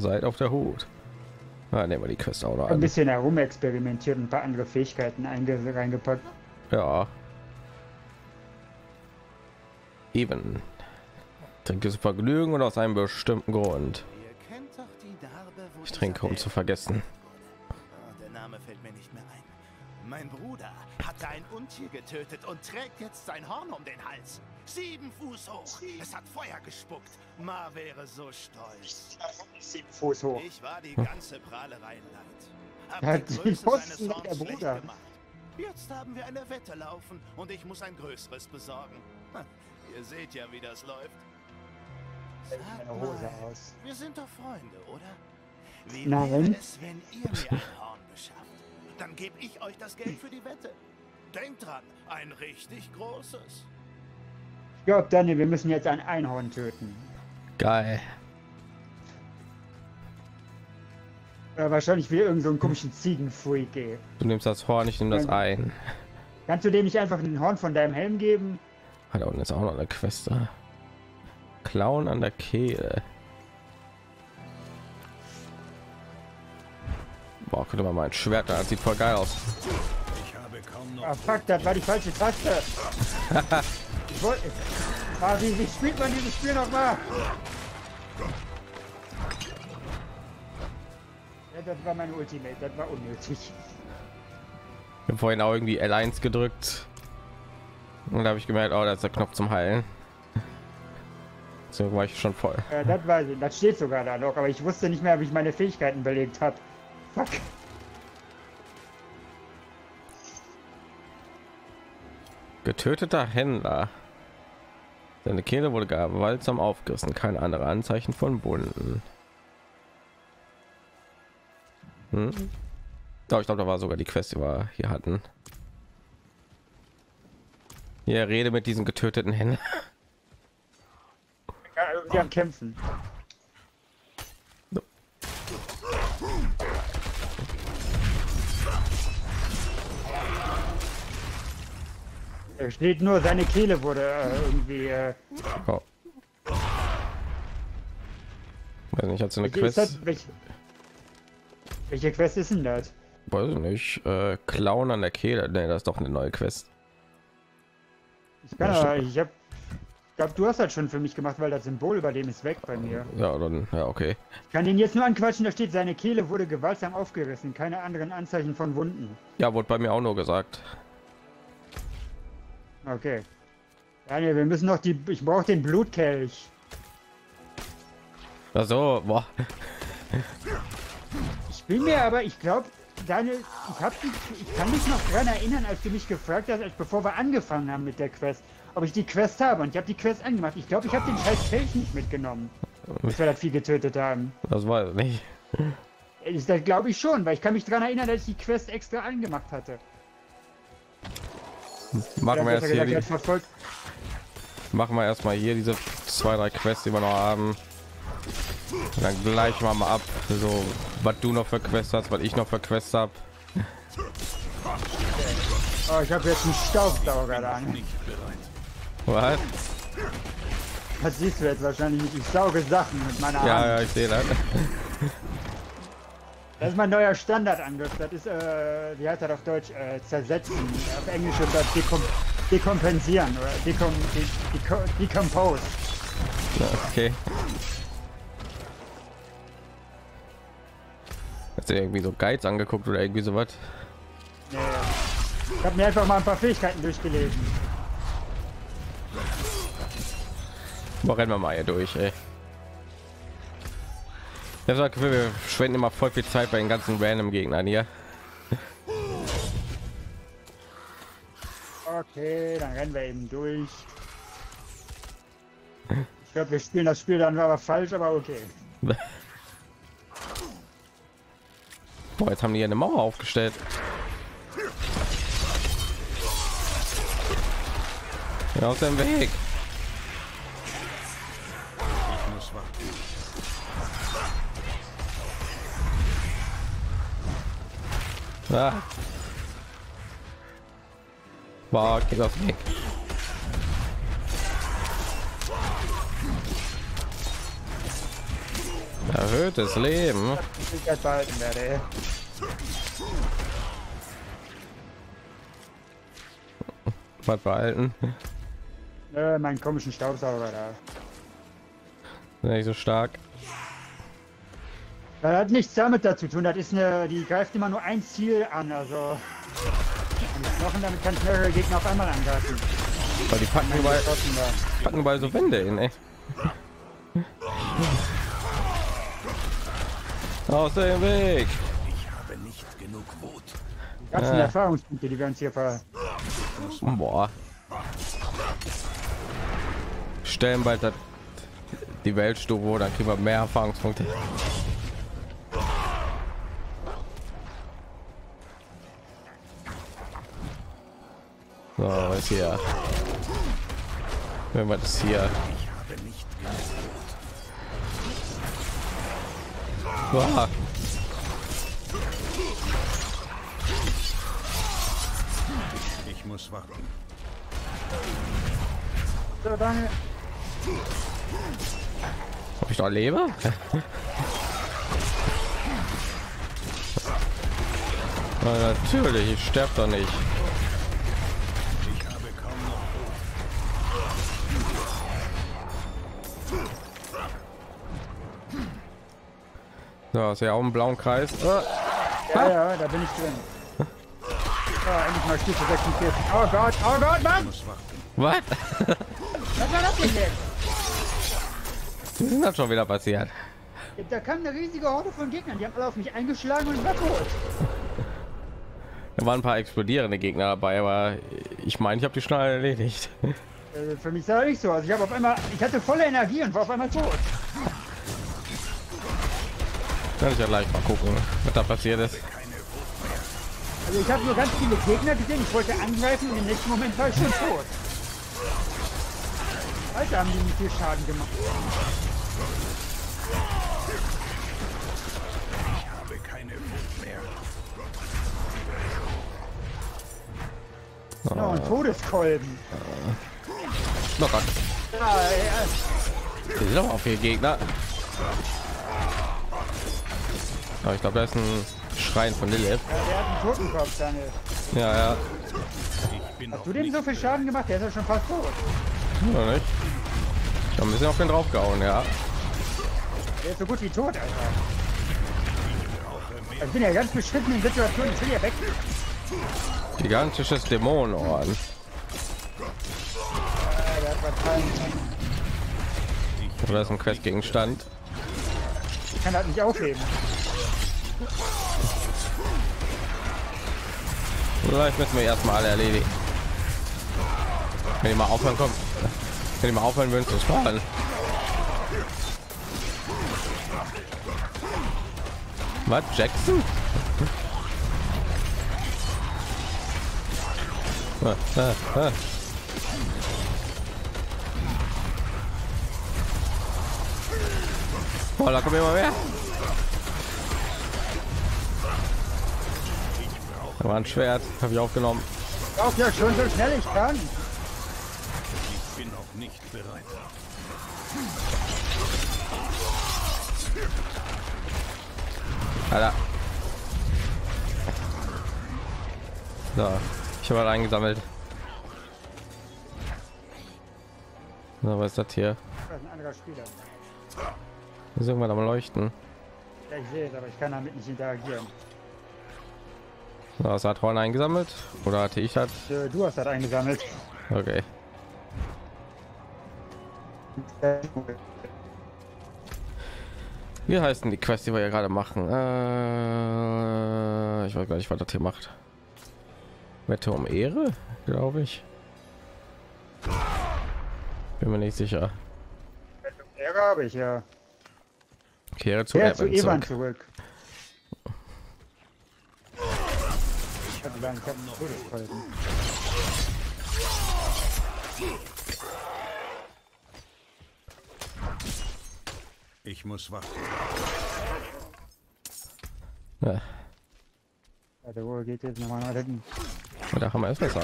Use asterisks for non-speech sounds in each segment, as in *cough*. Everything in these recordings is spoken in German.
Seid auf der Hut. Ja, nehmen wir die Quest auch noch Ein an. bisschen herumexperimentiert und ein paar andere Fähigkeiten einge reingepackt. Ja. Even. Trinke zu Vergnügen und aus einem bestimmten Grund. Ich trinke, um zu vergessen. Ein Untier getötet und trägt jetzt sein Horn um den Hals. Sieben Fuß hoch. Es hat Feuer gespuckt. Ma wäre so stolz. Sieben Fuß hoch. Ich war die ganze Prahlerei leid. Hab Ja, die Größe seines Horns der schlecht Bruder. gemacht. Jetzt haben wir eine Wette laufen und ich muss ein größeres besorgen. Hm, Ihr seht ja, wie das läuft. Sag mal, wir sind doch Freunde, oder? Wie Nein. wäre es, wenn ihr mir ein Horn beschafft? Dann gebe ich euch das Geld für die Wette. Denkt dran, ein richtig großes. Ich glaube, Daniel, wir müssen jetzt ein Einhorn töten. Geil. Oder wahrscheinlich wieder irgendeinen so einen komischen Ziegenfreak, ey. Du nimmst das Horn, ich nehme das ein. Kannst du dem nicht einfach ein Horn von deinem Helm geben? Hat unten ist auch noch eine Quest. da. Klauen an der Kehle. Boah, könnte man mal ein Schwert da. Das sieht voll geil aus. Ah, fuck, das war die falsche Taste. *laughs* ich wollte... Ah, wie, wie spielt man dieses Spiel nochmal? Ja, das war meine Ultimate, das war unnötig. Ich habe vorhin auch irgendwie L1 gedrückt. Und da habe ich gemerkt, oh, da ist der Knopf zum Heilen. *laughs* So war ich schon voll. Ja, das ich, das steht sogar da noch, aber ich wusste nicht mehr, wie ich meine Fähigkeiten belegt habe. Fuck. Getöteter Händler. Seine Kehle wurde gewaltsam aufgerissen. Kein andere Anzeichen von Wunden. Hm? Ich glaube, da war sogar die Quest, die wir hier hatten. Hier rede mit diesem getöteten Händler. Ja, irgendwie am Kämpfen. Er steht nur, seine Kehle wurde äh, irgendwie. Äh, Oh. Weiß nicht, hat so eine Quest? das, welche, welche Quest ist denn das? Weiß ich nicht. Äh, Klauen an der Kehle. Nee, das ist doch eine neue Quest. Ich kann Ja, aber, ich hab. Ich glaube, du hast das schon für mich gemacht, weil das Symbol über dem ist weg bei mir. Ja, dann, ja, okay. Ich kann den jetzt nur anquatschen, da steht, seine Kehle wurde gewaltsam aufgerissen. Keine anderen Anzeichen von Wunden. Ja, wurde bei mir auch nur gesagt. Okay. Daniel, wir müssen noch die. Ich brauche den Blutkelch. Also, boah. Ich bin mir aber, ich glaube, Daniel, ich, hab die, ich kann mich noch dran erinnern, als du mich gefragt hast, als bevor wir angefangen haben mit der Quest, ob ich die Quest habe. Und ich habe die Quest angemacht. Ich glaube, ich habe den scheiß Kelch nicht mitgenommen. Bis wir das Vieh getötet haben. Das ich nicht. Ich- Das glaube ich schon, weil ich kann mich dran erinnern, dass ich die Quest extra angemacht hatte. Machen wir besser hier die, machen wir erstmal hier diese zwei drei Quests die wir noch haben Und dann gleich mal mal ab so was du noch für Quests hast was ich noch für Quests habe Oh, ich habe jetzt einen Staubsauger da. was Das siehst du jetzt wahrscheinlich nicht. Ich sauge Sachen mit meiner ja Hand. ja ich sehe das Das ist mein neuer Standardangriff. Das ist, äh, wie heißt das auf Deutsch? Äh, zersetzen. Auf Englisch ist das dekom dekompensieren oder dekom de deco decompose. Ja, okay hast du irgendwie so Guides angeguckt oder irgendwie so was Nee. Ich habe mir einfach mal ein paar Fähigkeiten durchgelesen. Boah, rennen wir mal hier durch ey. Ich habe das Gefühl, wir verschwenden immer voll viel Zeit bei den ganzen random Gegnern hier. Okay, dann rennen wir eben durch. Ich glaube, wir spielen das Spiel dann aber falsch, aber okay. *laughs* Boah, jetzt haben die eine Mauer aufgestellt. Ja, aus dem Weg. Ah. Boah, geht das weg. Erhöhtes Leben. Halt behalten werde. Was behalten? Äh, meinen komischen Staubsauger da. Nicht so stark. Das hat nichts damit dazu tun. Das ist eine, die greift immer nur ein Ziel an. Also und Knochen, damit kann mehrere Gegner auf einmal angreifen. Weil die packen überall, packen überall so Wände in, ey. Aus dem Weg. Ich habe nicht genug Wut. Die ganzen Ja. Erfahrungspunkte, die wir uns hier ver... Boah. Stellen bald das- die Weltstufe, dann kriegen wir mehr Erfahrungspunkte. So, was ist hier? Wenn man das hier. Ich habe nicht genug Wut. Boah. Ich muss warten. So, Daniel. Ob ich noch lebe? *laughs* Na, natürlich, ich sterbe doch nicht. So, ist ja auch ein blauen Kreis. Ah, Ja, ja, da bin ich drin. Ja, endlich mal Stufe 46. Oh Gott, oh Gott, Mann! Was? Was war das denn jetzt? Was ist denn das schon wieder passiert? Da kam eine riesige Horde von Gegnern. Die haben alle auf mich eingeschlagen und tot. Da waren ein paar explodierende Gegner dabei, aber ich meine, ich habe die schnell erledigt. Äh, für mich sah das nicht so. Also ich habe auf einmal, ich hatte volle Energie und war auf einmal tot. Kann ich ja gleich mal gucken, was da passiert ist. Also ich habe nur ganz viele Gegner gesehen. Ich wollte angreifen und im nächsten Moment war ich schon tot. Alter, haben die mir viel Schaden gemacht. Ich habe keine Wut mehr. Ja, und Todeskolben. Oh Gott, Ja, ja. hier sind aber auch viele Gegner. Aber ich glaube, da ist ein Schrein von Lilith. Ja, der hat einen Totenkopf, Daniel. Ja, ja. Ich bin Hast du dem so viel Schaden gemacht? Der ist ja schon fast tot. Oder nicht? Ich habe ein bisschen auf den drauf gehauen, ja. Der ist so gut wie tot, Alter. Ich bin ja ganz beschritten in Situationen. Ich will ja weg. Gigantisches Dämonenorden. Ja, lassen. Oder ist ein Questgegenstand? Ich kann das nicht aufheben. Vielleicht müssen wir erstmal alle erledigen. Wenn die mal aufhören kommt. Wenn die mal aufhören würden zu sparen. Was? Jackson? Ah, ah, ah. Da kommen immer mehr. Da war ein Schwert, habe ich aufgenommen. Auch ja schon so schnell ich kann. Ich bin noch nicht bereit. Alter. So, ich habe halt eingesammelt. So, was ist das hier? Das ist ein anderer Spieler. Ist irgendwann am Leuchten. Ja, ich sehe es, aber ich kann damit nicht interagieren. Was hat Horn eingesammelt? Oder hatte ich das? Äh, Du hast das eingesammelt. Okay. Wie heißt denn die Quest, die wir ja gerade machen? Äh, ich weiß gar nicht, was das hier macht. Wette um Ehre, glaube ich. Bin mir nicht sicher. Ehre habe ich ja. Kehre zu zu Evan zurück. zurück. Ich ich hab einen Todeskolben. Ich muss warten. Ja, Warte, wo geht jetzt nochmal nach hinten? da haben wir es besser.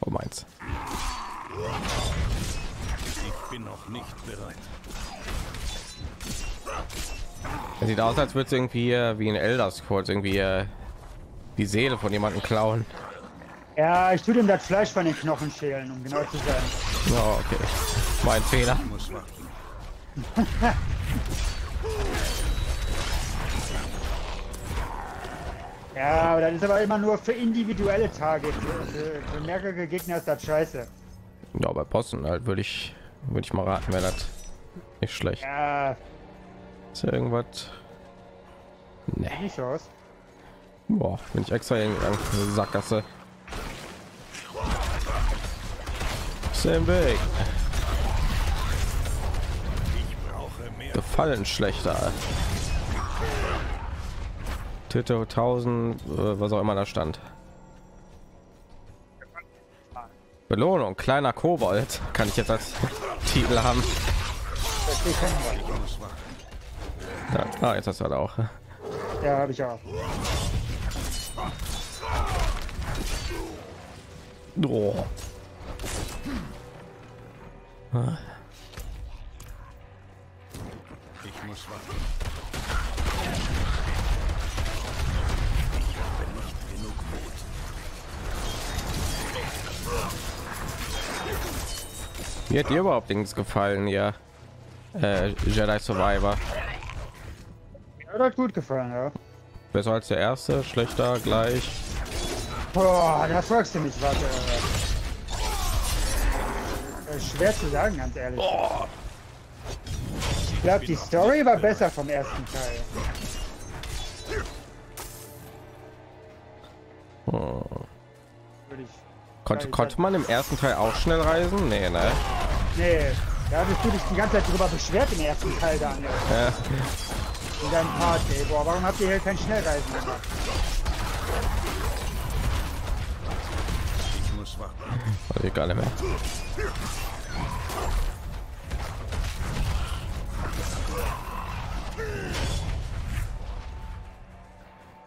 Oh meins. bin noch nicht bereit. Es sieht aus, als würde es irgendwie äh, wie ein Elder Scrolls irgendwie äh, die Seele von jemandem klauen. Ja, ich tue dem das Fleisch von den Knochen schälen, um genau zu sein. Oh, okay. Mein Fehler. *laughs* Ja, aber das ist aber immer nur für individuelle Tage. Für, für, für mehrere Gegner ist das scheiße. Ja, bei Bossen halt würde ich würde ich mal raten, wäre das nicht schlecht. Ja, Ist ja irgendwas? Nee. nicht so aus. Boah, bin ich extra in eine Sackgasse. Same Weg. Ich brauche mehr. Gefallen schlechter. Töte 1000, äh, was auch immer da stand. Belohnung, kleiner Kobold. Kann ich jetzt als Titel haben. Ja, ah, jetzt hast du halt auch. Ja, habe ich auch. Oh. Ich muss warten. Ich habe nicht genug Mut. Wie hat dir überhaupt Dings gefallen, ja? Äh, Jedi Survivor. Mir hat das gut gefallen, ja. Besser als der erste, schlechter, gleich. Boah, da fragst du mich was. Äh, das schwer zu sagen, ganz ehrlich. Ich glaube, die Story war besser vom ersten Teil. Ich. Konnte, konnte man im ersten Teil auch schnell reisen? Nee, ne? Nee, da hattest du dich die ganze Zeit drüber beschwert im ersten Teil, Daniel. Ja. In deinem Part, ey. Boah, warum habt ihr hier kein Schnellreisen gemacht? Ich muss warten. Gar nicht mehr.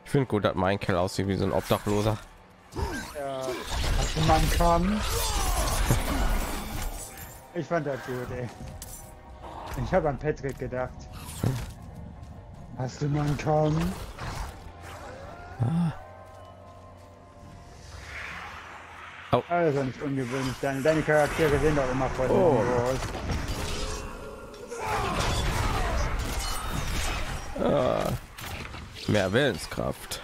Ich finde gut, dass mein Kerl aussieht wie so ein Obdachloser. Ja. Hast du mal einen Kamm? Ich fand das gut, ey. Ich habe an Patrick gedacht. Hast du mal einen Kamm? Au. Also nicht ungewöhnlich. Deine, deine Charaktere sehen doch immer voll Oh. aus. Mehr Willenskraft.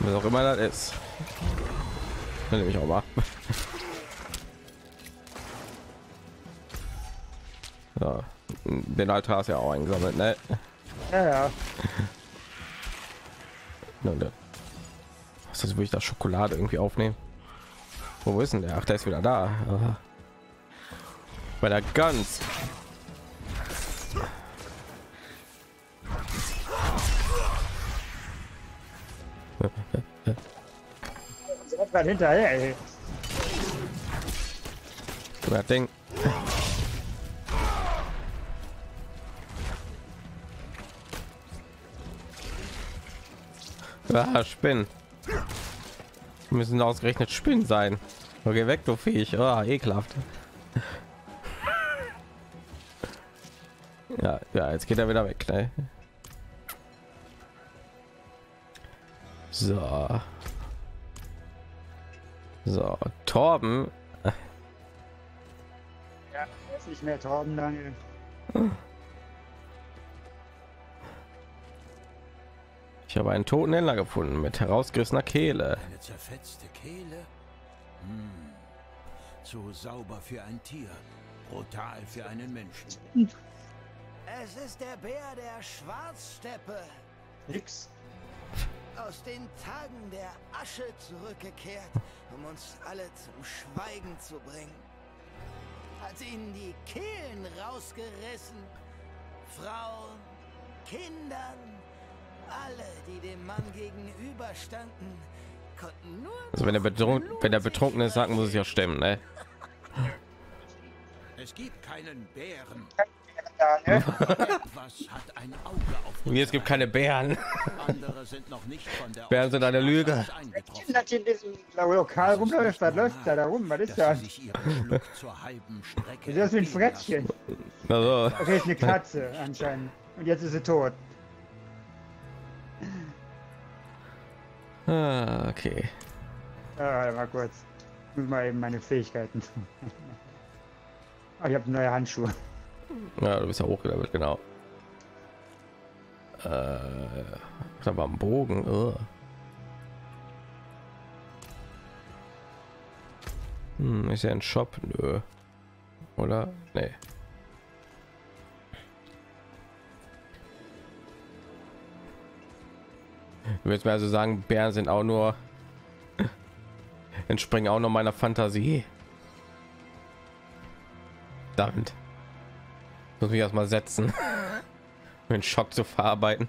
Was auch immer das ist. Dann nehme ich auch mal. *laughs* Ja, den Altar ist ja auch eingesammelt, ne? Ja, ja. Was ist das, will ich da Schokolade irgendwie aufnehmen? Wo ist denn der? Ach, der ist wieder da. Aha. Bei der Gans. Hinterher, ey. Das Ding. Ah, Spinnen. Müssen ausgerechnet Spinnen sein. Okay, weg, du Viech. Ah, ekelhaft. Ja, ja, jetzt geht er wieder weg. Ne? So. So, Torben Ja, er ist nicht mehr Torben, Daniel. Ich habe einen toten Händler gefunden mit herausgerissener Kehle. Eine zerfetzte Kehle? Hm. Zu sauber für ein Tier, brutal für einen Menschen. Es ist der Bär der Schwarzsteppe, Nix. aus den Tagen der Asche zurückgekehrt, um uns alle zum Schweigen zu bringen. Hat ihnen die Kehlen rausgerissen, Frauen, Kindern, alle, die dem Mann gegenüberstanden, konnten nur Also wenn er betrunken, wenn er betrunken ist, sagen muss es ja stimmen, ne? Es gibt keinen Bären. Etwas hat ein Auge auf Und jetzt gibt keine Bären. andere sind noch nicht von der Bären sind eine Lüge. Das Lokal rumläuft, was läuft da da rum? Was ist das? Das ist ein. Frettchen. Also, Okay, ist eine Katze anscheinend. Und jetzt ist sie tot. Ah, okay. Ah, warte mal kurz. Ich muss mal eben meine Fähigkeiten. *laughs* Ah, ich habe neue Handschuhe. Ja, du bist ja hochgelevelt, genau. Äh, da war ein Bogen. ugh. Hm, ist ja ein Shop, nö. Oder? Nee. Du willst mir also sagen, Bären sind auch nur entspringen auch noch meiner Fantasie. Damit muss mich erstmal setzen, *laughs* um den Schock zu verarbeiten.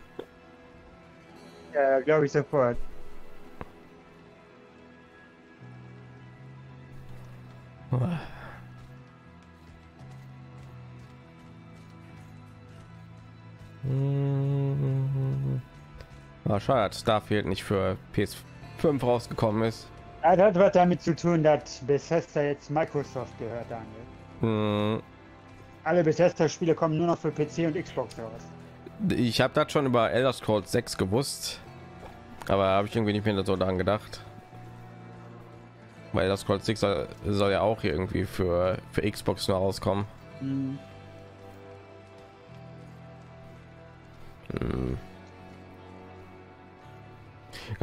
Ja, glaube ich sofort. Ah, schade, dass Starfield nicht für PS5 rausgekommen ist. Ja, das hat was damit zu tun, dass Bethesda jetzt Microsoft gehört, Daniel. Hm, Alle Bethesda-Spiele kommen nur noch für PC und Xbox raus. Ich habe das schon über Elder Scrolls 6 gewusst, aber habe ich irgendwie nicht mehr so daran gedacht. Weil Elder Scrolls 6 soll, soll ja auch irgendwie für, für Xbox nur rauskommen. Hm.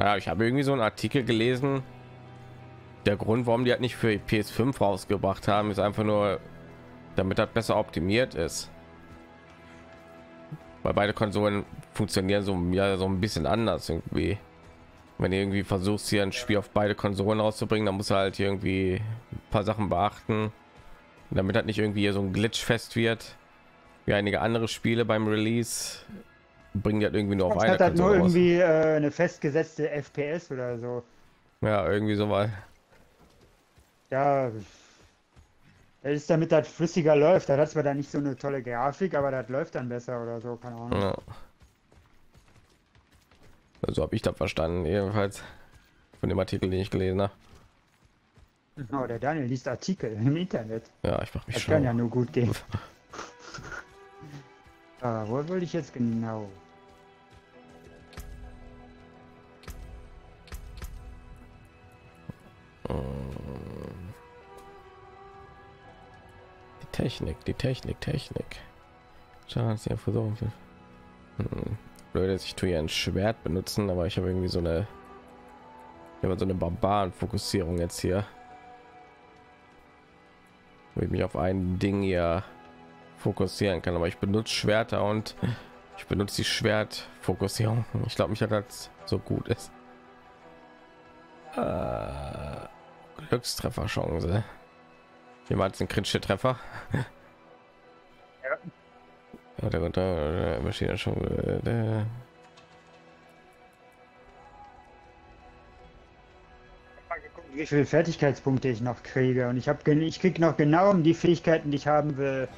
Ja, ich habe irgendwie so einen Artikel gelesen. Der Grund, warum die halt nicht für PS5 rausgebracht haben, ist einfach nur, damit das besser optimiert ist. Weil beide Konsolen funktionieren so, ja, so ein bisschen anders irgendwie. Wenn du irgendwie versuchst, hier ein Spiel auf beide Konsolen rauszubringen, dann muss er halt irgendwie ein paar Sachen beachten, damit halt nicht irgendwie so ein Glitch fest wird, wie einige andere Spiele beim Release bringen die halt irgendwie nur auf eine hat halt nur irgendwie äh, eine festgesetzte FPS oder so. Ja, irgendwie so mal. Ja, das ist damit das flüssiger läuft. Da hat zwar dann nicht so eine tolle Grafik, aber das läuft dann besser oder so, keine Ahnung. Ja. So habe ich das verstanden, jedenfalls von dem Artikel, den ich gelesen habe. Oh, der Daniel liest Artikel im Internet. Ja, ich mache mich Das schon. kann ja nur gut gehen. *laughs* ah, wo wollte ich jetzt genau? Die Technik, die Technik, Technik. Schade, dass sie ja versuchen. Hm. Blöd, ich tue ja ein Schwert benutzen, aber ich habe irgendwie so eine, ich so eine Barbaren-Fokussierung jetzt hier. Wo ich mich auf ein Ding hier fokussieren kann, aber ich benutze Schwerter und ich benutze die Schwertfokussierung. Ich glaube nicht, dass das so gut ist. Äh, Glückstrefferchance. Jemals ein kritische Treffer. Ja. Der unter Maschine schon. äh, Wie viele Fertigkeitspunkte ich noch kriege und ich habe ich krieg noch genau um die Fähigkeiten, die ich haben will,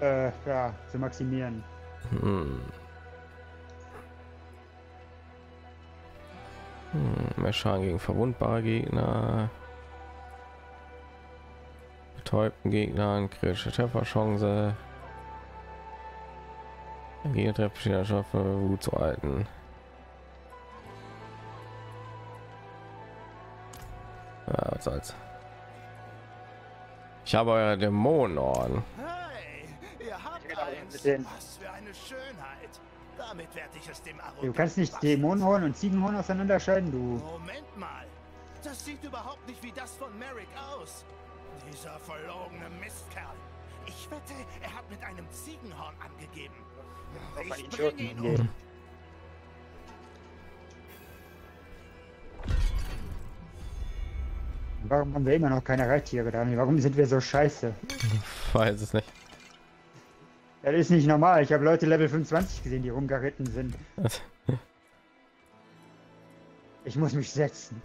äh, ja, zu maximieren. Hm. Hm, mehr Schaden gegen verwundbare Gegner. Betäubten Gegnern, kritische Trefferchance. Gegner verschiedener Stoffe, Wut zu halten. Ja, was soll's. Ich habe euer Dämonenorden. Hey, ihr habt Genau, eins. mit den- Was für eine Schönheit. Damit werde ich es dem Du Arroganten kannst nicht. Dämonenhorn und Ziegenhorn auseinanderscheiden, du. Moment mal. Das sieht überhaupt nicht wie das von Merrick aus. Dieser verlogene Mistkerl. Ich wette, er hat mit einem Ziegenhorn angegeben. Ich bringe ihn um. Warum haben wir immer noch keine Reittiere, Daniel? Warum sind wir so scheiße? Weiß es nicht. Das ist nicht normal. Ich habe Leute Level 25 gesehen, die rumgeritten sind. Ich muss mich setzen.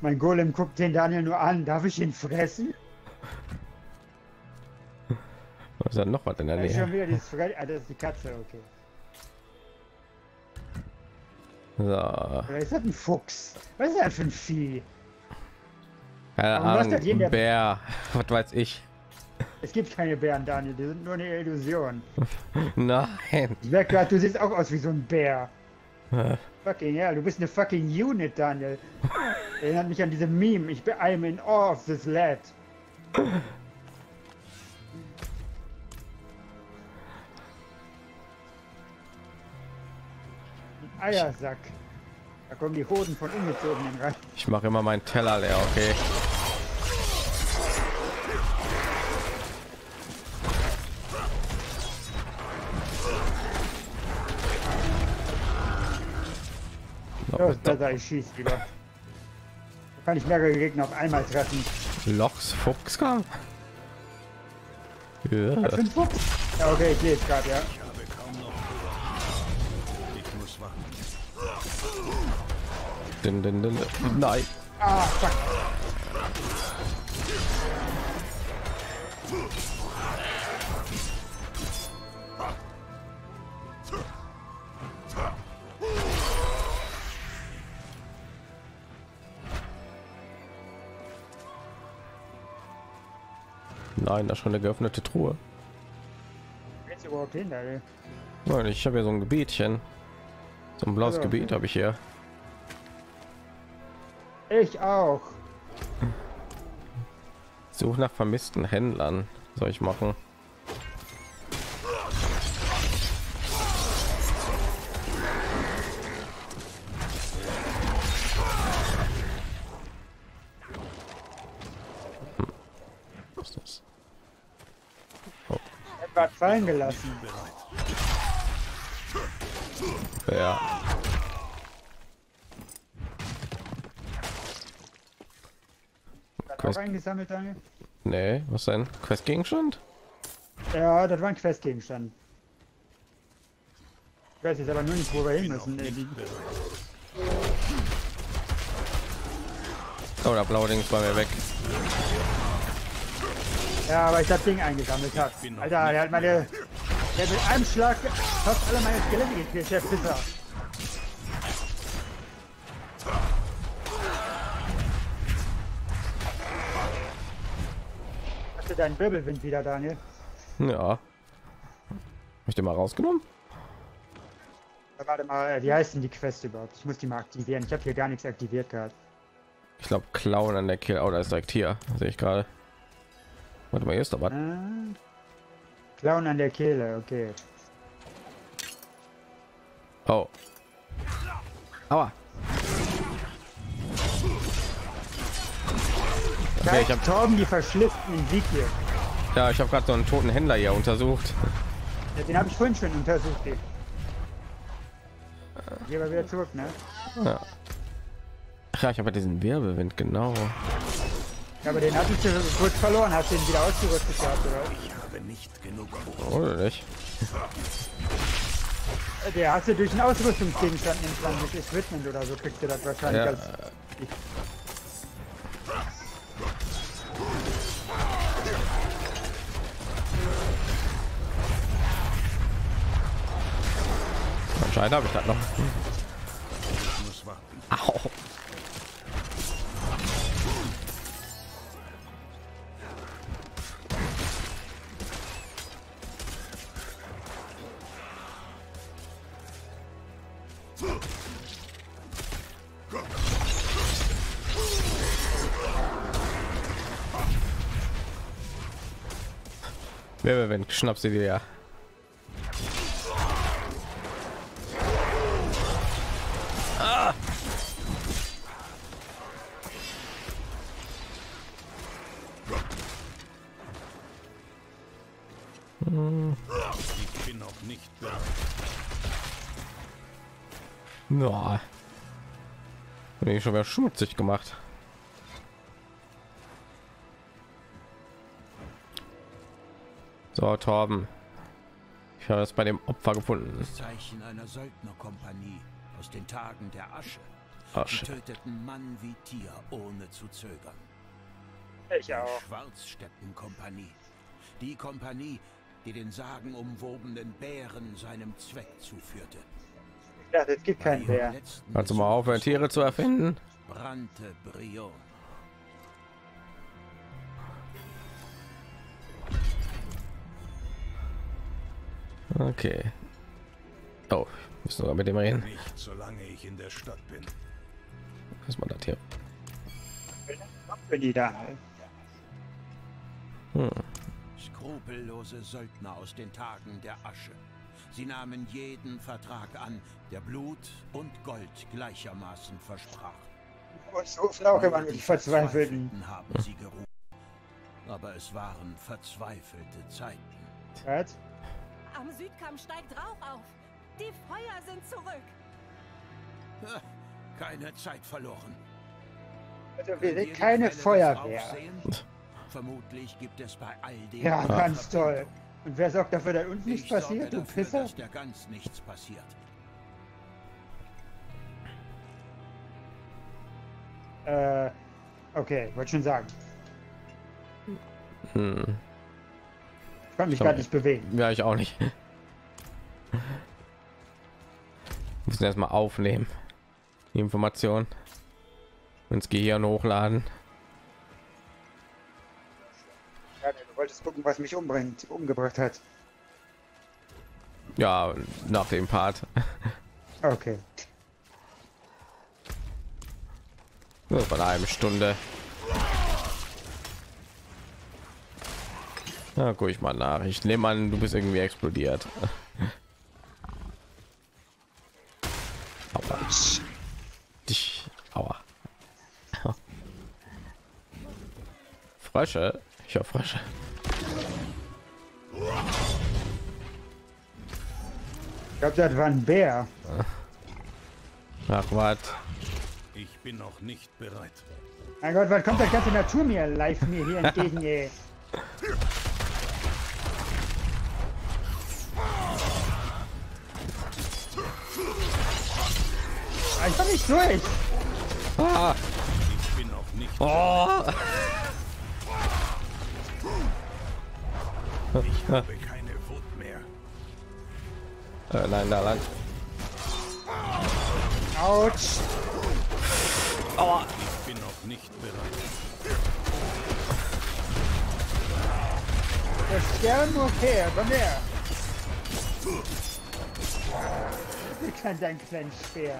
mein Golem guckt den Daniel nur an. Darf ich ihn fressen? Was ist da noch was in der ist schon Nähe? wieder dieses Freddy. Ah, das ist die Katze, okay. So, Oder ist das ein Fuchs? Was ist das für ein Vieh? Keine Ahnung, der- Bär, *laughs* was weiß ich. Es gibt keine Bären, Daniel, die sind nur eine Illusion. *laughs* Nein. Gerade, du siehst auch aus wie so ein Bär. Fucking hell, du bist eine fucking Unit, Daniel. *laughs* Erinnert mich an diese Meme. Ich bin I'm in awe of this lad. Ein Eiersack. Da kommen die Hoden von Ungezogenen rein. Ich mache immer meinen Teller leer, okay. So ist besser, ich schieß wieder. Da kann ich mehrere Gegner auf einmal treffen. Lochs Fuchs kam. Ja. Fuchs? Ja, okay, ich sehe es gerade, ja. Din, din, din. Nein. Ah, fuck. Nein, das ist schon eine geöffnete Truhe. Hin? Nein, ich habe ja so ein Gebietchen. So ein blaues Also. Gebiet habe ich hier. Ich auch. Such nach vermissten Händlern. Soll ich machen? Was ist das? Etwas fallen gelassen. Ja. Hat Quest- auch eingesammelt, Daniel? Nee, was denn? Questgegenstand? Ja, das war ein Questgegenstand. Ich weiß jetzt aber nur nicht, wo wir hin müssen. die- Oh, der blaue Ding ist bei mir weg. Ja, aber ich das Ding eingesammelt habe. Alter, der hat meine. Der hat mit einem Schlag fast alle meine Skelette gekillt, der Pisser. Deinen Wirbelwind wieder, Daniel? Ja. Den mal rausgenommen? Ja, Warte mal, äh, wie heißt denn die Quest überhaupt? Ich muss die mal aktivieren. Ich habe hier gar nichts aktiviert gehabt. Ich glaube, Klauen an der Kill. Oh, da ist direkt hier. Sehe ich gerade. Warte mal, hier ist aber. Ah. Clown an der Kehle, okay. Oh. Aua. Okay, ich habe Torben die verschlitzten Sieg hier. ja, ich habe gerade so einen toten Händler hier untersucht. Ja, den habe ich vorhin schon untersucht. Den. Geh mal wieder zurück, ne? Ja. Ach ja, ich habe ja diesen Wirbelwind, genau. Ja, aber den hattest du kurz verloren. Hast du den wieder ausgerüstet gehabt, oder? Ich habe nicht genug. Oder nicht? Der hast du durch einen Ausrüstungsgegenstand dann mit Equipment oder so kriegst du das wahrscheinlich Ja. als. Anscheinend habe ich das noch. Au. Wirbelwind, schnapp sie dir ja. Bin ich schon wieder schmutzig gemacht. So, Torben. Ich habe es bei dem Opfer gefunden. Das Zeichen einer Söldnerkompanie aus den Tagen der Asche. Asche. Töteten Mann wie Tier, ohne zu zögern. Ich auch. Schwarzsteppenkompanie. Die Kompanie, die den sagenumwobenen Bären seinem Zweck zuführte. Dachte, es gibt keinen Bär. Kannst du mal aufhören, Tiere zu erfinden? brannte Brion. Okay. Oh, müssen wir mit dem reden. Nicht solange ich in der Stadt bin. Was man das hier? Wenn die da. Skrupellose Söldner aus den Tagen der Asche. Sie nahmen jeden Vertrag an, der Blut und Gold gleichermaßen versprach. Und so auch immer die Verzweifelten. haben sie gerufen. Aber es waren verzweifelte Zeiten. Was? Am Südkamm steigt Rauch auf. Die Feuer sind zurück. Keine Zeit verloren. Also wir sind keine Feuerwehr. Vermutlich gibt es bei all dem Ja, ganz toll. Und wer sorgt dafür, dass uns nichts passiert, du dafür, Pisser? dass der ganz nichts passiert. Äh, okay, wollte schon sagen. Hm. Ich konnte mich gerade nicht bewegen. Ja, ich auch nicht. *laughs* müssen erstmal aufnehmen. Die Information ins Gehirn hochladen. Gucken, was mich umbringt, umgebracht hat. Ja, nach dem Part. Okay. Nur bei einer halben Stunde. Na, guck ich mal nach. Ich nehme an, du bist irgendwie explodiert. Aua. Dich. Aua. Frösche. Ich habe Frösche. Ich glaube, das war ein Bär. Ach, was? Ich bin noch nicht bereit. Mein Gott, wann kommt das ganze Natur mir live mir hier entgegen, ey? Ah, Ich komm nicht durch. Ah. Ich bin noch nicht. Oh. Ich habe. *laughs* Äh, nein, da lang. Autsch. Ich bin noch nicht bereit. Der Stern muss her, komm her. Ich kann dein kleinen Speer.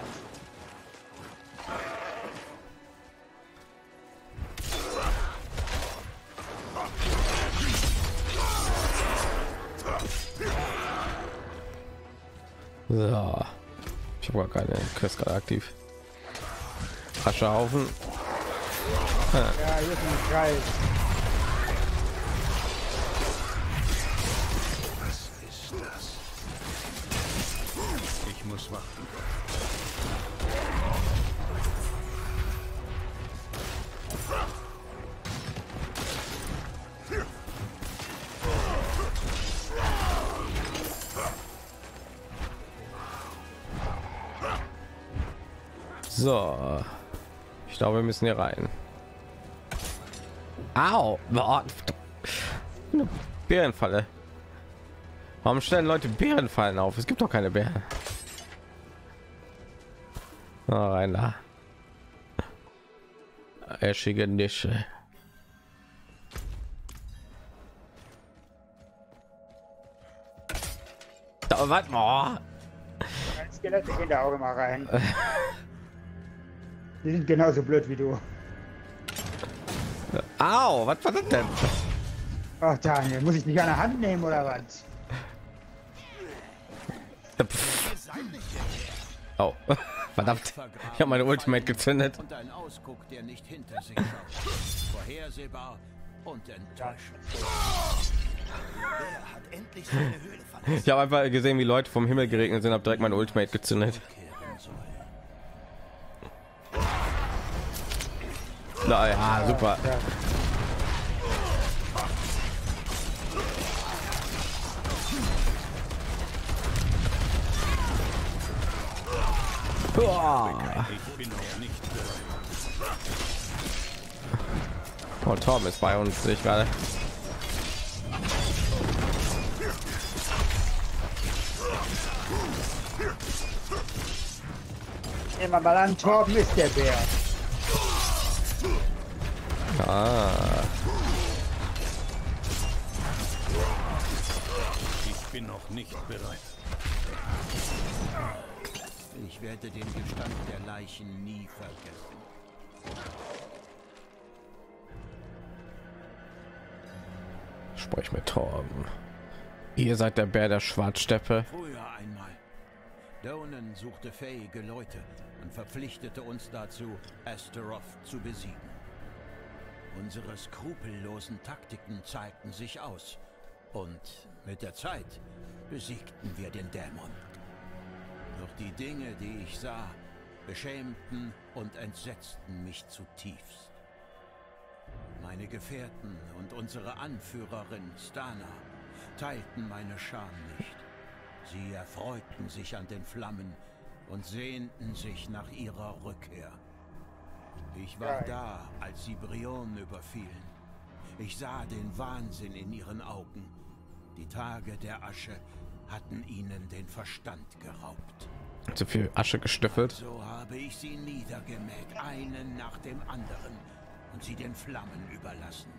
So. Ich habe gar keine Quest gerade aktiv. Aschehaufen. Ja, hier ist ein Kreis. So. Ich glaube, wir müssen hier rein. Au. Eine Bärenfalle. Warum stellen Leute Bärenfallen auf? Es gibt doch keine Bären. Oh, rein da. Eschige Nische. Da, was? Oh. Skelette gehen da auch immer rein. *laughs* Die sind genauso blöd wie du. Au, was war das denn? Ach Daniel, muss ich dich an der Hand nehmen oder was? Oh, *laughs* verdammt. Ich habe meine Ultimate gezündet. Und ein Ausguck, der nicht hinter sich schaut. Vorhersehbar und enttäuschend. Er hat endlich seine Höhle verlassen. Ich habe einfach gesehen, wie Leute vom Himmel geregnet sind, habe direkt meine Ultimate gezündet. Nein, ah, super. Ja. Oh, Tom ist bei uns, nicht gerade. Immer mal an Torben ist der Bär. Ah, Ich bin noch nicht bereit. Ich werde den Gestank der Leichen nie vergessen. sprich mit Torben. Ihr seid der Bär der Schwarzsteppe. Früher einmal. Donan suchte fähige Leute und verpflichtete uns dazu, Asteroth zu besiegen. Unsere skrupellosen Taktiken zeigten sich aus und mit der Zeit besiegten wir den Dämon. Doch die Dinge, die ich sah, beschämten und entsetzten mich zutiefst. Meine Gefährten und unsere Anführerin Stana teilten meine Scham nicht. Sie erfreuten sich an den Flammen und sehnten sich nach ihrer Rückkehr. Ich war Geil. da, als sie Brion überfielen. Ich sah den Wahnsinn in ihren Augen. Die Tage der Asche hatten ihnen den Verstand geraubt. Zu viel Asche gestiftet. So habe ich sie niedergemäht, einen nach dem anderen, und sie den Flammen überlassen.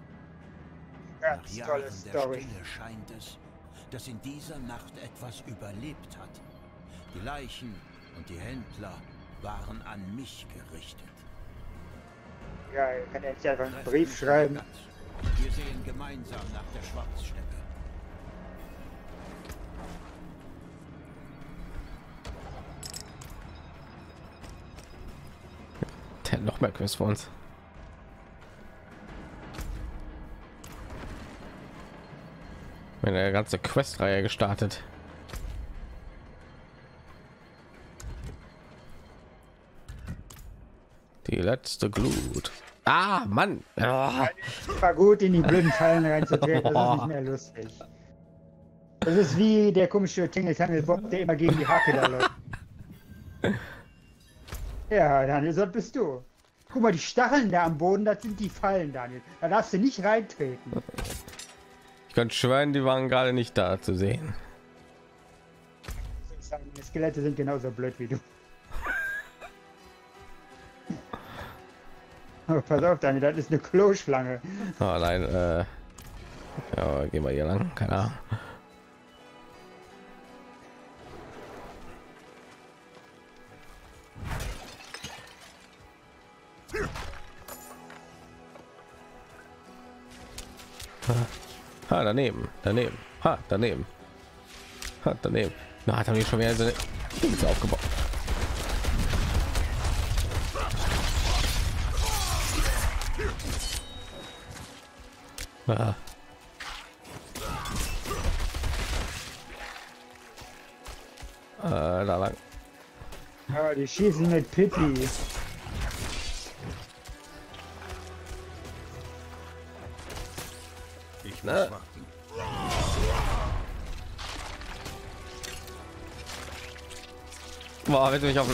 Nach Jahren der. Stille scheint es, dass in dieser Nacht etwas überlebt hat. Die Leichen und die Händler waren an mich gerichtet. Kann er jetzt einfach einen Brief schreiben. Wir sehen gemeinsam nach der Schwarzsteppe. Der hat noch mehr Quiz für uns. Wenn der ganze Quest-Reihe gestartet. Die letzte Glut. Ah, Mann. Ah. War gut, in die blöden Fallen reinzutreten, das ist nicht mehr lustig. Das ist wie der komische Tingle Tangle Bob, der immer gegen die Hake da läuft. Ja, Daniel, so bist du. Guck mal, die Stacheln da am Boden, das sind die Fallen, Daniel. Da darfst du nicht reintreten. Ich kann schwören, die waren gerade nicht da zu sehen. Die Skelette sind genauso blöd wie du. Pass auf, Daniel, das ist eine Kloschlange. Oh nein, äh, ja, gehen wir hier lang. Keine Ahnung. Ha, daneben, daneben, ha, daneben, ha, daneben. Na, hat er mir schon wieder so eine aufgebaut. Ah. Äh, da lang. Aber die schießen mit Pipi. Ich muss Ne? warten. Boah, willst du mich auf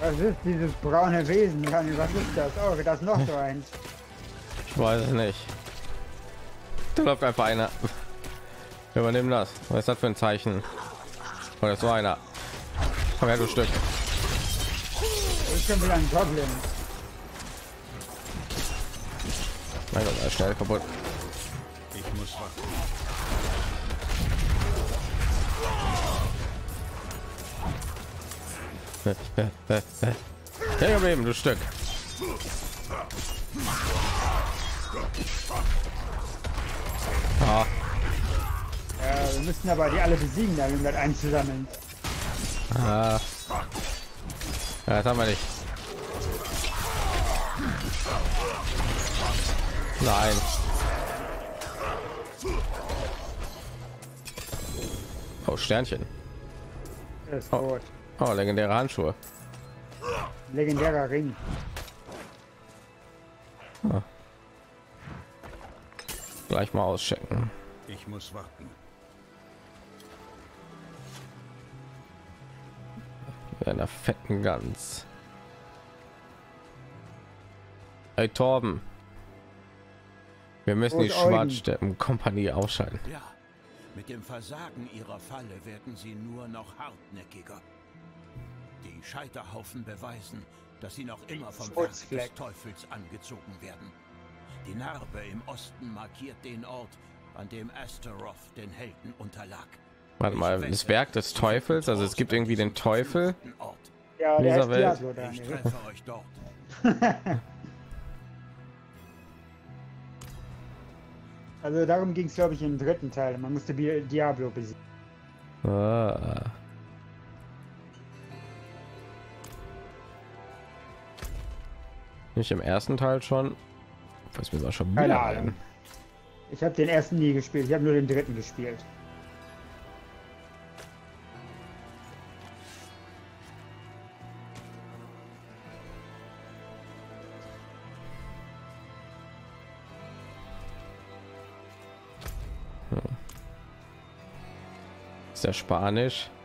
Was ist dieses braune Wesen? Daniel, was ist das? Oh, da ist noch so eins. Ich weiß es nicht. Da läuft einfach einer. Wir übernehmen das. Was ist das für ein Zeichen? Oder so einer. Komm her, du Stück. Das ist schon wieder ein Goblin. Mein Gott, ist schnell kaputt. Hey, geblieben, du Stück. Ah, Ja, wir müssten aber die alle besiegen, da, um das einzusammeln. ah. Ja, das haben wir nicht. Nein. Oh, Sternchen. Oh. Oh, legendäre Handschuhe. Legendärer Ring. Gleich mal auschecken. Ich muss warten. Mit einer fetten Gans. Hey Torben. Wir müssen die Und Eugen. Schwarzsteppen Kompanie ausschalten. Ja, Mit dem Versagen ihrer Falle werden sie nur noch hartnäckiger. Die Scheiterhaufen beweisen, dass sie noch immer vom Werk des. Teufels angezogen werden. Die Narbe im Osten markiert den Ort, an dem Astaroth den Helden unterlag. Warte mal, das Werk des Teufels. Also es gibt irgendwie den Teufel. Ja, In der dieser Welt. Diablo, Ich Daniel. treffe *laughs* euch dort. Also darum ging es, glaube ich, im dritten Teil. Man musste Diablo besiegen. Ah. Nicht im ersten Teil schon. Was mir war schon Keine Ahnung. Ich habe den ersten nie gespielt. Ich habe nur den dritten gespielt. Ist der Spanisch? *laughs*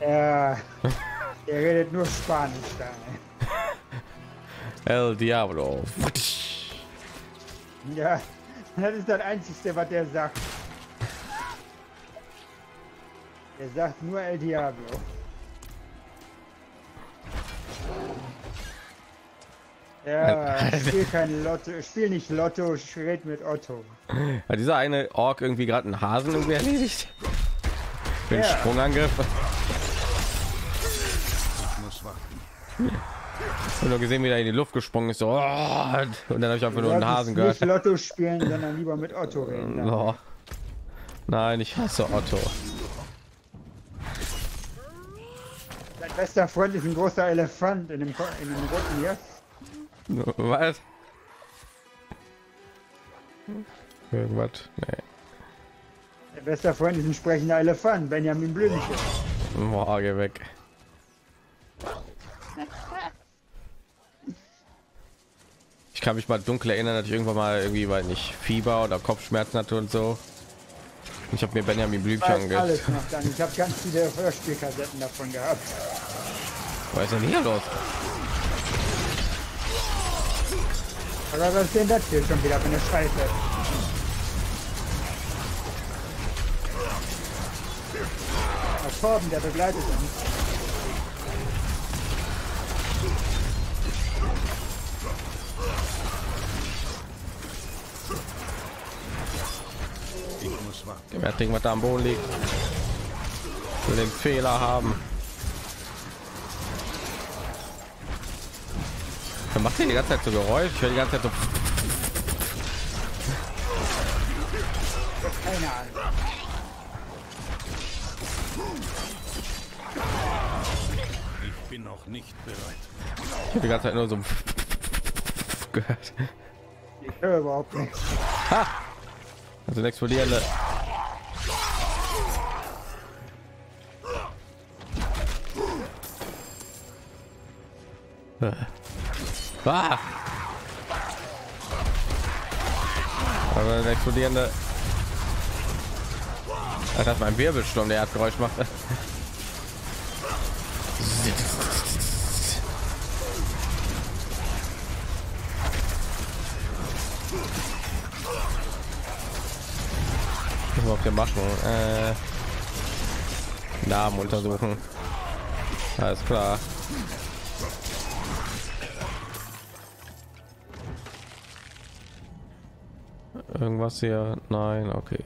Er, er redet nur Spanisch, Daniel. El Diablo. Ja, das ist das Einzige, was er sagt. Er sagt nur El Diablo. Ja, spiel kein Lotto, spiel nicht Lotto, red mit Otto. Hat dieser eine Ork irgendwie gerade einen Hasen irgendwie erledigt? Für den Ja. Sprungangriff. Ich muss warten. Ich habe nur gesehen, wie er in die Luft gesprungen ist. So, oh, und dann habe ich einfach nur einen Hasen nicht gehört. Lotto spielen, sondern lieber mit Otto reden. Oh. Nein, ich hasse Otto. Dein bester Freund ist ein großer Elefant in dem, Ko- in dem roten Jack. Was? Irgendwas? Nee. Dein bester Freund ist ein sprechender Elefant, Benjamin Blümchen. Boah, geh weg. Kann mich mal dunkel erinnern, dass ich irgendwann mal irgendwie, weil nicht Fieber oder Kopfschmerzen hatte und so. Ich habe mir Benjamin Blümchen alles noch dann. Ich habe ganz viele Hörspielkassetten davon gehabt. Was ist denn hier los? Aber was ist denn das hier schon wieder für eine Scheiße? Der Torben, der begleitet uns. Ding, was da am Boden liegt. Ich will den Fehler haben. Wer macht hier die ganze Zeit so Geräusch? Ich höre die ganze Zeit so. Ich bin noch nicht bereit. Ich hab die ganze Zeit nur so gehört. Ich höre überhaupt nichts. Also ein explodierende. Ah! Aber ein explodierende. Das ist mein Wirbelsturm, der Erdgeräusch macht. Was wir machen? Äh, Namen untersuchen. Alles klar. Irgendwas hier? Nein, okay.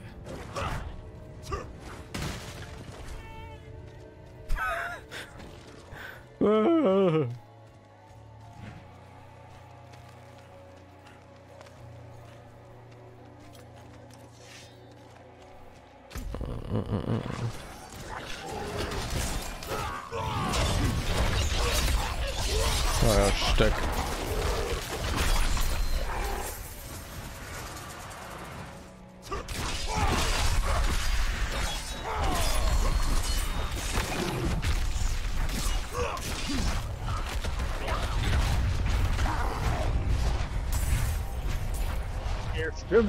Das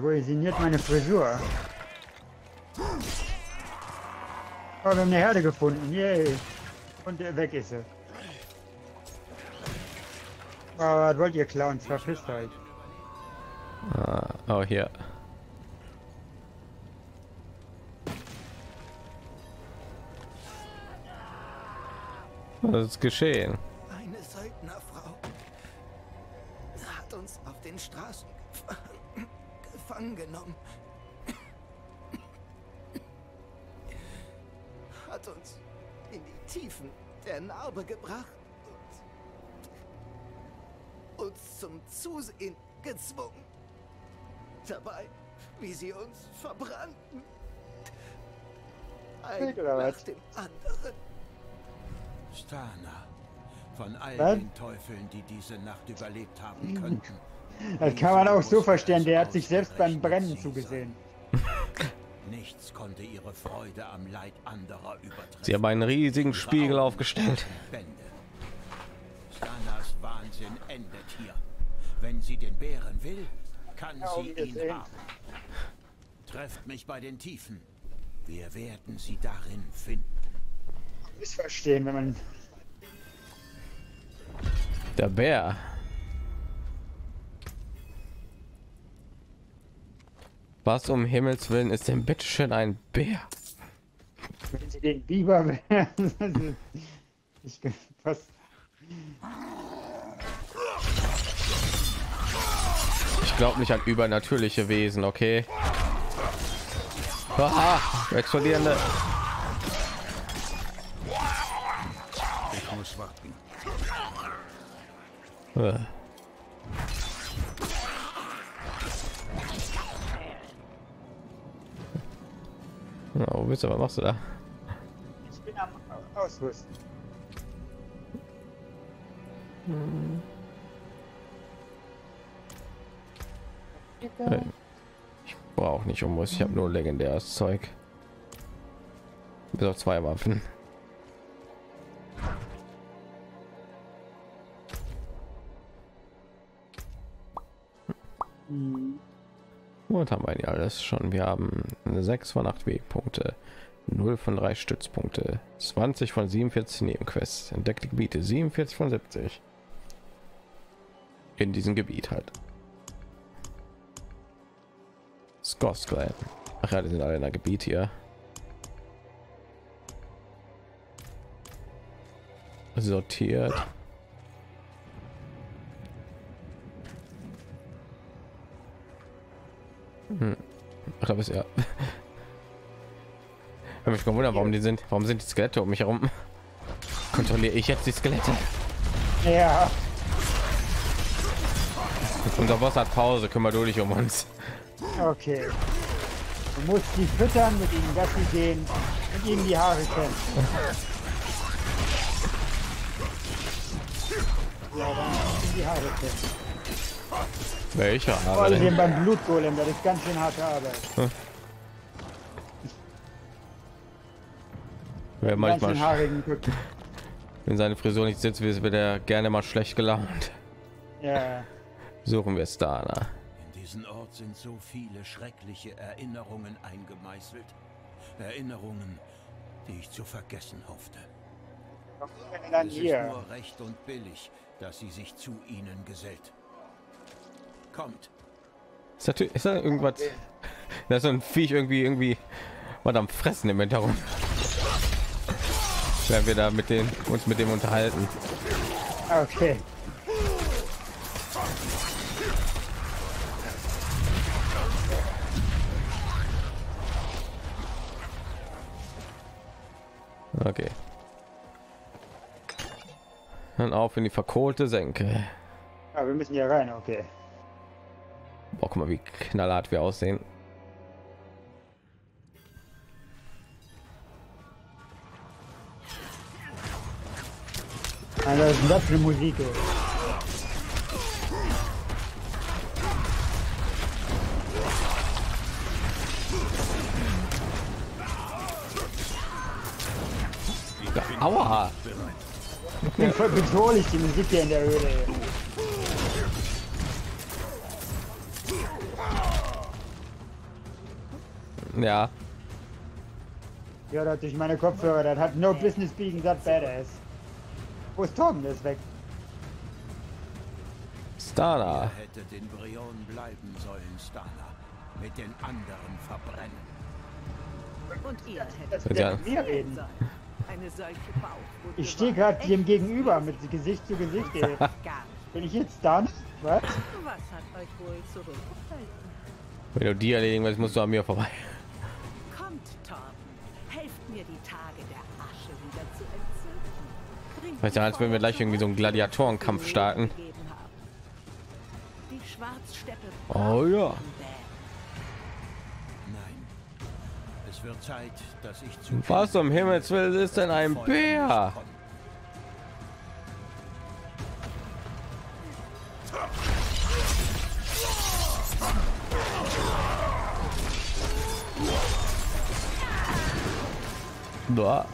ruiniert meine Frisur. Oh, wir haben eine Herde gefunden. Yay. Und weg ist sie. Oh, was wollt ihr Clowns? Verpisst euch. Ah, oh, hier. Was ist geschehen? Eine auf den Straßen gefangen genommen. Hat uns in die Tiefen der Narbe gebracht und uns zum Zusehen gezwungen. Dabei, wie sie uns verbrannten. Ein nach dem anderen. Stana. Von all Was? den Teufeln, die diese Nacht überlebt haben könnten. Das kann man auch so verstehen, der hat sich selbst beim Brennen zugesehen. *laughs* Nichts konnte ihre Freude am Leid anderer übertreffen. Sie haben einen riesigen Spiegel aufgestellt. Stanas Wahnsinn endet hier. Wenn sie den Bären will, kann sie ihn haben. Trefft mich bei den Tiefen. Wir werden sie darin finden. Missverstehen, wenn man Der Bär. Was um Himmels Willen ist denn bitte schön ein Bär? wenn sie den Biber wären. *laughs* ich was Ich glaube nicht an übernatürliche Wesen, okay? Aha, explodierende. Ich muss warten. Äh. Du? Was machst du da? ich bin am Ausrüsten. Ich brauche nicht um Ich habe nur legendäres Zeug. Bis auf zwei Waffen. Und haben wir ja alles schon. Wir haben 6 von 8 Wegpunkte, 0 von 3 Stützpunkte, 20 von 47 Nebenquests, entdeckte Gebiete, 47 von 70. In diesem Gebiet halt. Skosklein. Ach ja, die sind alle in der Gebiet hier. Sortiert. Ach, da bist du ja. *laughs* Hab mich gewundert, warum die sind. Warum sind die Skelette um mich herum? Kontrolliere ich jetzt die Skelette? Ja, Unser Boss hat Pause. Kümmer du dich um uns. okay. Du musst die füttern, mit ihnen Gassi gehen und ihnen die Haare kämmen. Ja, die Haare kämmen. Welcher? Vor allem beim Blutgolem, das ist ganz schön harte Arbeit. Wer Ganz manchmal *laughs* wenn seine Frisur nicht sitzt, wird er gerne mal schlecht gelaunt. Ja, Suchen wir es da. Na. In diesen Ort sind so viele schreckliche Erinnerungen eingemeißelt. Erinnerungen, die ich zu vergessen hoffte. Es ist nur recht und billig, dass sie sich zu ihnen gesellt. Kommt, Ist, natürlich, ist da irgendwas? *laughs* Da ist so ein Viech irgendwie irgendwie was am Fressen im Hintergrund. Werden wir da mit den uns mit dem unterhalten. Okay. Okay. Dann auf in die verkohlte Senke. Ja, wir müssen hier rein, okay. Boah, guck mal, wie knallhart wir aussehen. Also, was ist das für Musik? ey? Aua! Ich bin voll bedrohlich, die Musik hier in der Höhle. ey. Ja, Ja, das durch meine Kopfhörer, das hat no business being that badass. Wo ist Torben? Der ist weg. Stana. Ihr hättet in Brion bleiben sollen, Stana. Mit den anderen verbrennen. Und ihr hättet Ja. mit mir reden. Ich stehe gerade dem gegenüber mit Gesicht zu Gesicht. ey. Bin ich jetzt da? Was? Was hat euch wohl zurückgehalten? Wenn du die erledigen willst, musst du an mir vorbei. Weißt du, als wenn wir gleich irgendwie so einen Gladiatorenkampf starten. Oh ja. Zeit, dass ich zu Was um Himmels Willen ist denn ein Bär? Da.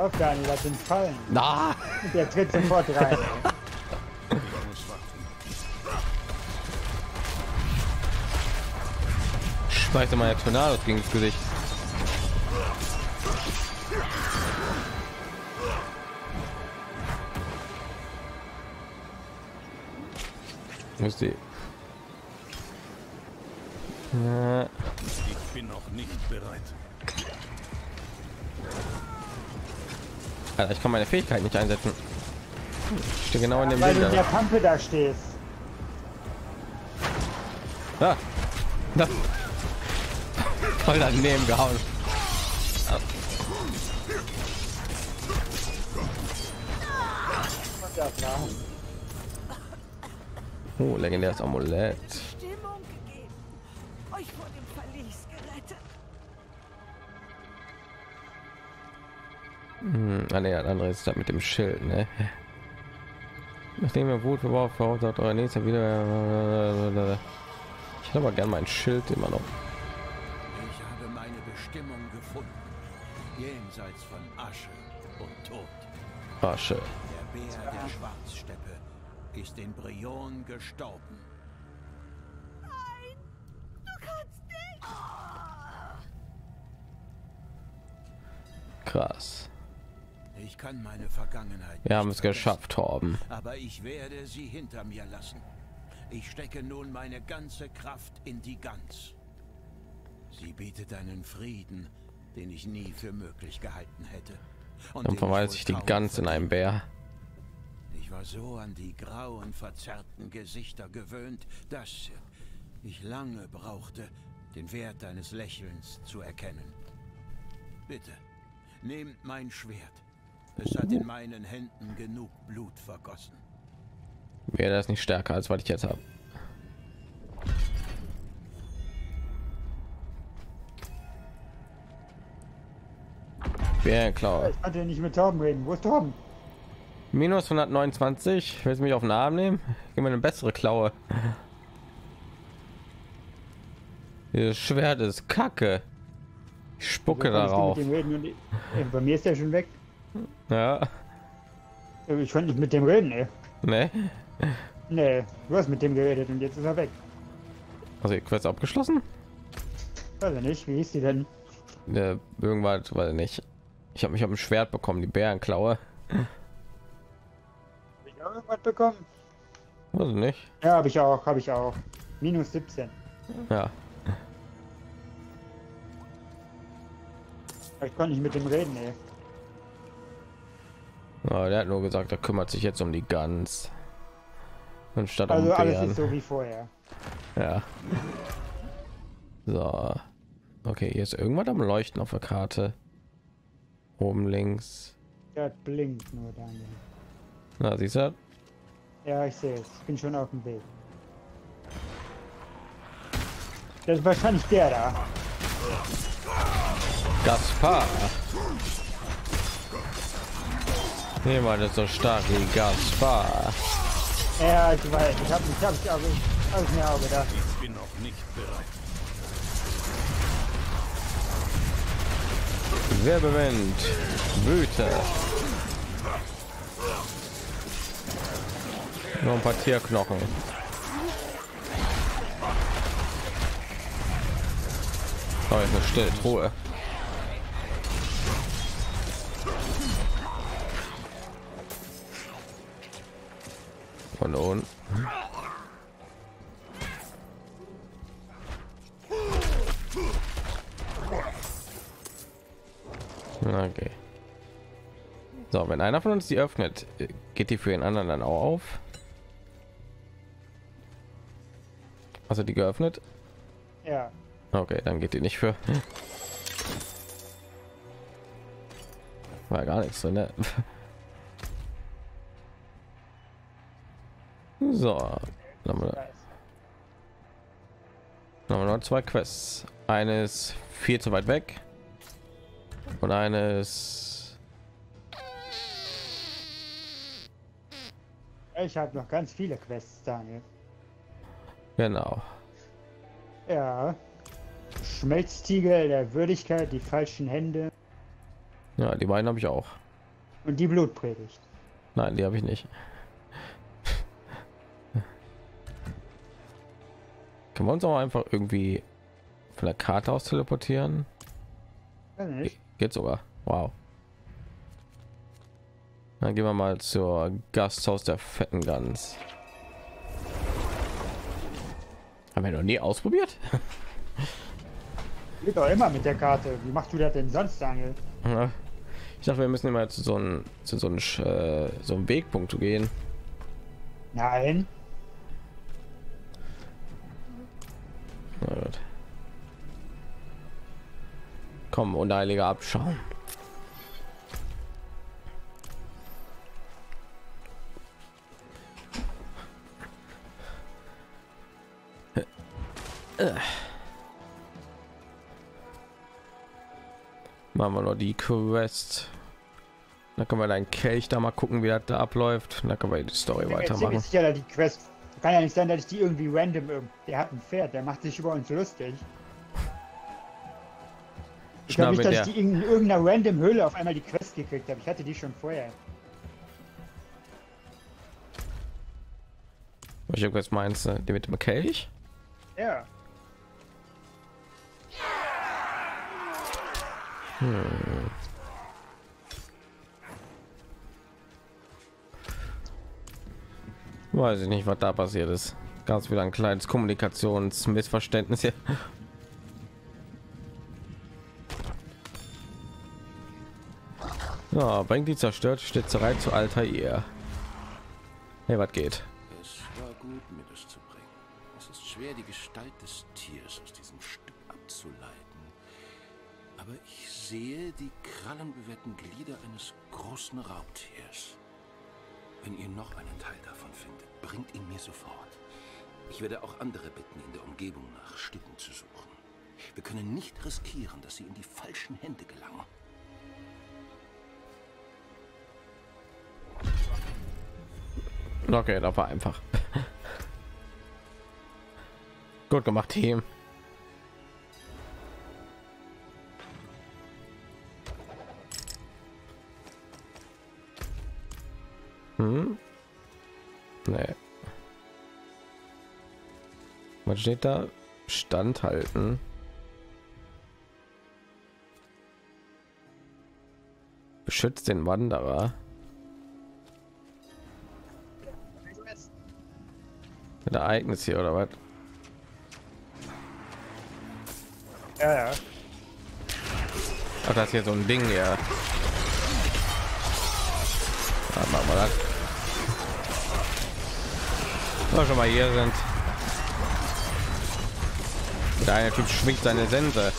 Ja, Daniel, das sind Fallen. Da. Der tritt sofort rein. Schmeißt mal Tornados gegen das Gesicht. Äh, Ich bin noch nicht bereit. Alter, ich kann meine Fähigkeit nicht einsetzen. Ich stehe genau in dem Weil du in der Bild. Pampe da stehst. Ah. Da. Voll daneben gehauen. Das. Oh, legendäres Amulett. Stimmung gegeben. Euch vor Hm, ah, nee, andere ist das mit dem Schild, ne? Nachdem ihr Wut verbraucht, verursacht euer nächster wieder. Ich hätte aber gern mein Schild immer noch. Ich habe meine Bestimmung gefunden. Jenseits von Asche und Tod. Asche. Der Bär der Schwarzsteppe ist in Brion gestorben. Du kannst nicht. Krass. Ich kann meine Vergangenheit Wir haben es geschafft, Torben. Aber ich werde sie hinter mir lassen. Ich stecke nun meine ganze Kraft in die Gans. Sie bietet einen Frieden, den ich nie für möglich gehalten hätte. Und Dann verwandelt wohl sich die Gans in einen Bär. Ich war so an die grauen, verzerrten Gesichter gewöhnt, dass ich lange brauchte, den Wert deines Lächelns zu erkennen. Bitte, nehmt mein Schwert. Es hat in meinen Händen genug Blut vergossen. Wäre das nicht stärker als was ich jetzt habe? Bärenklaue. Ich konnte nicht mit Torben reden. Wo ist Torben? Minus 129. Willst du mich auf den Arm nehmen? Gib mir eine bessere Klaue. Dieses Schwert ist kacke. Ich spucke du darauf. Ich, äh, bei mir ist der schon weg. Ja, Ich konnte nicht mit dem reden, ey. ne? Nee, du hast mit dem geredet und jetzt ist er weg. Also die Quest abgeschlossen? Weiß ich nicht, wie hieß die denn? Ja, irgendwas, weiß ich nicht. Ich habe mich auf ein Schwert bekommen, die Bärenklaue. Hab ich auch irgendwas bekommen? Weiß ich nicht. Ja, habe ich auch, habe ich auch. Minus 17. Ja. Ich konnte nicht mit dem reden, ey. Aber der hat nur gesagt, er kümmert sich jetzt um die Gans. Anstatt Also um alles Bären. ist so wie vorher. Ja. So. Okay, hier ist irgendwas am Leuchten auf der Karte. Oben links. Der blinkt nur, Daniel. Na, siehst du? das? Ja, ich sehe es. Ich bin schon auf dem Weg. Das ist wahrscheinlich der da. Gaspar. Niemand ist so stark wie Gaspar. Ja, ich weiß. Ich habe ich hab, ich hab, ich hab mir auch gedacht. Ich bin noch nicht bereit. Wirbelwind. Wüte. Nur ein paar Tierknochen. Oh, jetzt eine stille Truhe. von unten. Okay. So, wenn einer von uns die öffnet, geht die für den anderen dann auch auf. Also die geöffnet? Ja. Okay, dann geht die nicht für. War gar nichts drin, ne? *laughs* So, haben wir, haben noch zwei Quests. Eine ist viel zu weit weg und eine ist Ich habe noch ganz viele Quests, Daniel. genau. Ja. Schmelztiegel der Würdigkeit, die falschen Hände Ja, die beiden habe ich auch. und die Blutpredigt. Nein, die habe ich nicht. Können wir uns auch einfach irgendwie von der Karte aus teleportieren? Nicht. Geht sogar. Wow. Dann gehen wir mal zur Gasthaus der fetten Gans. Haben wir noch nie ausprobiert? Geht doch immer mit der Karte. Wie machst du das denn sonst, Daniel? Ja. Ich dachte, wir müssen immer zu so einem zu so einem äh, so einem Wegpunkt gehen. Nein. Na gut. Komm, unheiliger Abschaum. Machen wir noch die Quest. Dann können wir deinen Kelch da mal gucken, wie das da abläuft. Dann können wir die Story Ich weitermachen. sicher, dass die Quest. Kann ja nicht sein, dass ich die irgendwie random. Der hat ein Pferd, der macht sich über uns lustig. Ich glaube nicht, dass der. ich die in irgendeiner random Höhle auf einmal die Quest gekriegt habe. Ich hatte die schon vorher. Welche Quest meinst du? Die mit dem Kelch? Ja. Weiß ich nicht, was da passiert ist. Ganz wieder ein kleines Kommunikationsmissverständnis hier. Ja, bringt die zerstörte Schnitzerei zu alter ihr. Hey, was geht? Es war gut, mir das zu bringen. Es ist schwer, die Gestalt des Tiers aus diesem Stück abzuleiten. Aber ich sehe die krallenbewehrten Glieder eines großen Raubtiers. Wenn ihr noch einen Teil davon findet, bringt ihn mir sofort. Ich werde auch andere bitten, in der Umgebung nach Stücken zu suchen. Wir können nicht riskieren, dass sie in die falschen Hände gelangen. Okay, das war einfach. *laughs* Gut gemacht, Team. Hm? Nee. Was steht da? Standhalten. Beschützt den Wanderer. Ein Ereignis hier oder was? Ja, ja. Ach, das ist hier so ein Ding. Ja, machen wir das. Wir schon mal hier sind. Der eine Typ schwingt seine Sense.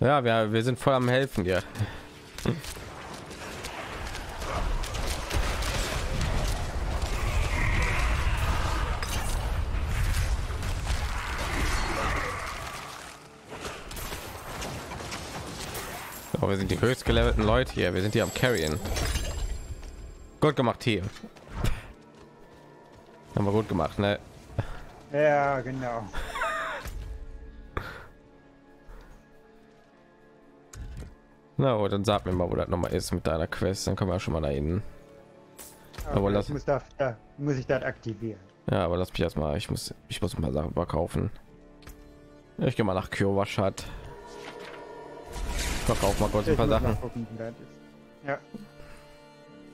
Ja, wir, wir sind voll am Helfen hier. Die höchst gelevelten Leute hier. Wir sind hier am Carrien. Gut gemacht, Team. Haben wir gut gemacht, ne? Ja, genau. Na gut, dann sag mir mal, wo das noch mal ist mit deiner Quest. Dann können wir schon mal da hin. Aber Okay, lass- ich muss, da, da muss ich das aktivieren. Ja, aber lass mich erstmal. Ich muss, ich muss mal Sachen verkaufen. Ich gehe mal nach Kyowashat. Verkauf mal kurz ein Ich paar Sachen. Ja.